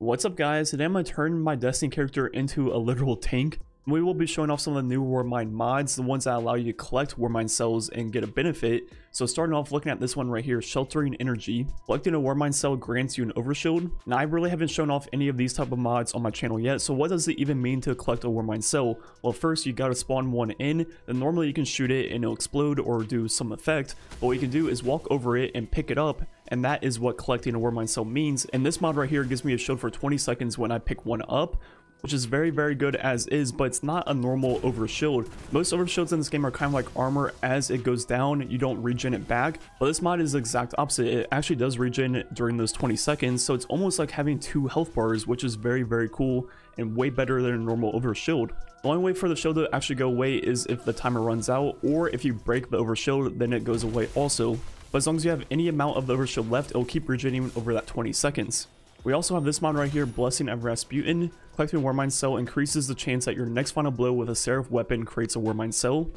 What's up guys, today I'm going to turn my Destiny character into a literal tank. We will be showing off some of the new Warmind mods, the ones that allow you to collect Warmind cells and get a benefit. So starting off looking at this one right here, Sheltering Energy. Collecting a Warmind cell grants you an overshield. Now I really haven't shown off any of these type of mods on my channel yet, so what does it even mean to collect a Warmind cell? Well first you gotta spawn one in, then normally you can shoot it and it'll explode or do some effect, but what you can do is walk over it and pick it up and that is what collecting a Warmind cell means. And this mod right here gives me a shield for 20 seconds when I pick one up, which is very, very good as is, but it's not a normal overshield. Most overshields in this game are kind of like armor. As it goes down, you don't regen it back, but this mod is the exact opposite. It actually does regen during those 20 seconds, so it's almost like having two health bars, which is very, very cool and way better than a normal overshield. The only way for the shield to actually go away is if the timer runs out, or if you break the overshield, then it goes away also. But as long as you have any amount of the overshield left, it'll keep regenerating over that 20 seconds. We also have this mod right here, Blessing of Rasputin. Collecting Warmind Cell increases the chance that your next final blow with a Seraph weapon creates a Warmind Cell.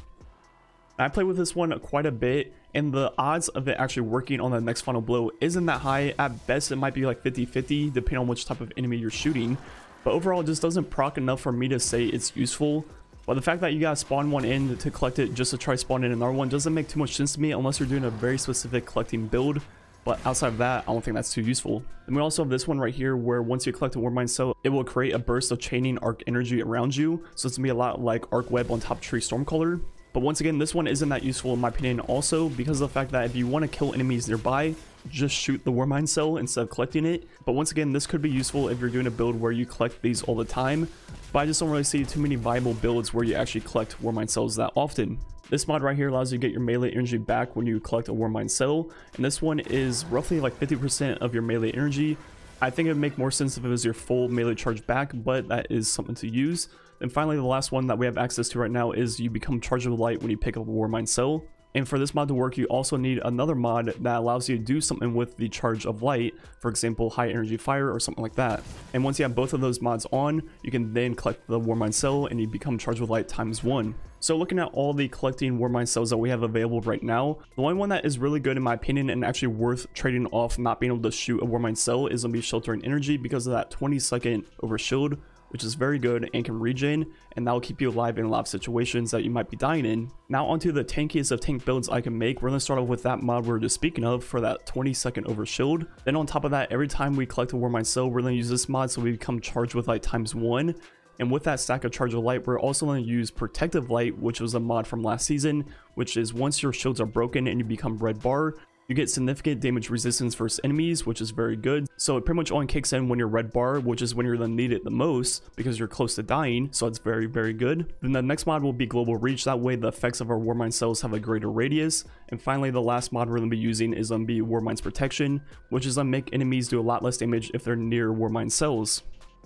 I play with this one quite a bit, and the odds of it actually working on the next final blow isn't that high. At best, it might be like 50-50, depending on which type of enemy you're shooting. But overall, it just doesn't proc enough for me to say it's useful. But the fact that you gotta spawn one in to collect it just to try spawning another one doesn't make too much sense to me unless you're doing a very specific collecting build. But outside of that, I don't think that's too useful. And we also have this one right here where once you collect a Warmind cell, it will create a burst of chaining arc energy around you. So it's gonna be a lot like Arc Web on top tree Stormcaller. But once again, this one isn't that useful in my opinion also because of the fact that if you want to kill enemies nearby, just shoot the Warmind cell instead of collecting it. But once again, this could be useful if you're doing a build where you collect these all the time. But I just don't really see too many viable builds where you actually collect Warmind cells that often. This mod right here allows you to get your melee energy back when you collect a Warmind cell, and this one is roughly like 50% of your melee energy. I think it would make more sense if it was your full melee charge back, but that is something to use. And finally, the last one that we have access to right now is you become charged with light when you pick up a Warmind cell. And for this mod to work, you also need another mod that allows you to do something with the charge of light, for example, high energy fire or something like that. And once you have both of those mods on, you can then collect the Warmind cell and you become charged with light times one. So looking at all the collecting Warmind cells that we have available right now, the only one that is really good in my opinion and actually worth trading off not being able to shoot a Warmind cell is going to be Sheltering Energy because of that 20 second over shield which is very good and can regen, and that will keep you alive in a lot of situations that you might be dying in. Now onto the tankiest of tank builds I can make, we're going to start off with that mod we are just speaking of for that 20 second over shield. Then on top of that, every time we collect a Warmind cell, we're going to use this mod so we become charged with like times 1, and with that stack of Charge of Light, we're also going to use Protective Light, which was a mod from last season, which is once your shields are broken and you become red bar, you get significant damage resistance versus enemies, which is very good. So it pretty much only kicks in when you're red bar, which is when you're then needed the most because you're close to dying. So it's very, very good. Then the next mod will be Global Reach. That way the effects of our Warmind cells have a greater radius. And finally, the last mod we're going to be using is going to be Warmind's Protection, which is going to make enemies do a lot less damage if they're near Warmind cells.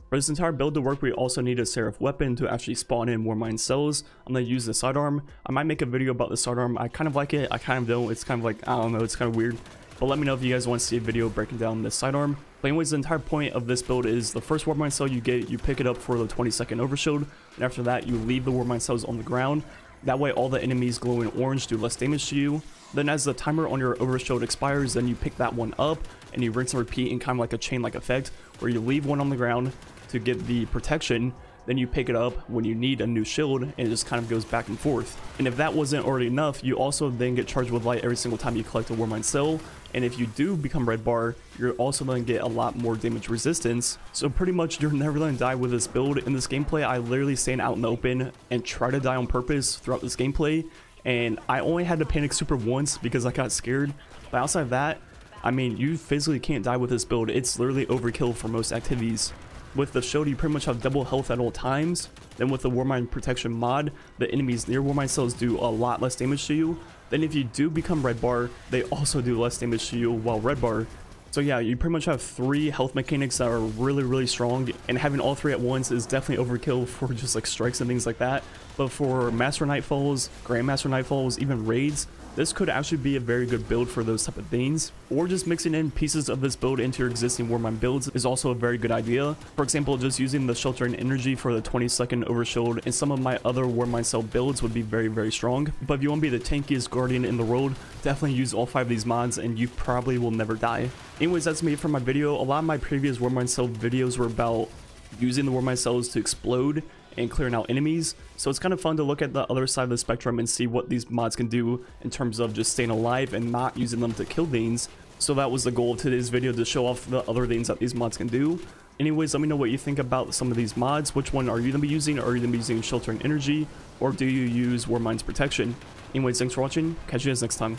For this entire build to work, we also need a Seraph weapon to actually spawn in Warmind cells. I'm going to use the sidearm. I might make a video about the sidearm. I kind of like it. I kind of don't. It's kind of like, I don't know, it's kind of weird. But let me know if you guys want to see a video breaking down this sidearm. But anyways, the entire point of this build is the first Warmind cell you get, you pick it up for the 20 second overshield. And after that, you leave the Warmind cells on the ground. That way all the enemies glowing orange do less damage to you. Then as the timer on your overshield expires, then you pick that one up and you rinse and repeat in kind of like a chain like effect where you leave one on the ground, to get the protection, then you pick it up when you need a new shield and it just kind of goes back and forth. And if that wasn't already enough, you also then get charged with light every single time you collect a Warmind cell. And if you do become red bar, you're also going to get a lot more damage resistance. So pretty much you're never going to die with this build. In this gameplay, I literally stand out in the open and try to die on purpose throughout this gameplay. And I only had to panic super once because I got scared. But outside of that, I mean, you physically can't die with this build. It's literally overkill for most activities. With the shield, you pretty much have double health at all times. Then with the Warmind Protection mod, the enemies near Warmind cells do a lot less damage to you. Then if you do become Red Bar, they also do less damage to you while Red Bar. So yeah, you pretty much have three health mechanics that are really, really strong, and having all three at once is definitely overkill for just like strikes and things like that. But for Master Nightfalls, Grandmaster Nightfalls, even raids, this could actually be a very good build for those type of things. Or just mixing in pieces of this build into your existing Warmind builds is also a very good idea. For example, just using the Sheltering Energy for the 20 second overshield and some of my other Warmind Cell builds would be very, very strong. But if you want to be the tankiest Guardian in the world, definitely use all five of these mods and you probably will never die. Anyways, that's me for my video. A lot of my previous Warmind Cell videos were about using the Warmind Cells to explode and clearing out enemies. So it's kind of fun to look at the other side of the spectrum and see what these mods can do in terms of just staying alive and not using them to kill things. So that was the goal of today's video to show off the other things that these mods can do. Anyways, let me know what you think about some of these mods. Which one are you going to be using? Are you going to be using Sheltering Energy? Or do you use Warmind's Protection? Anyways, thanks for watching. Catch you guys next time.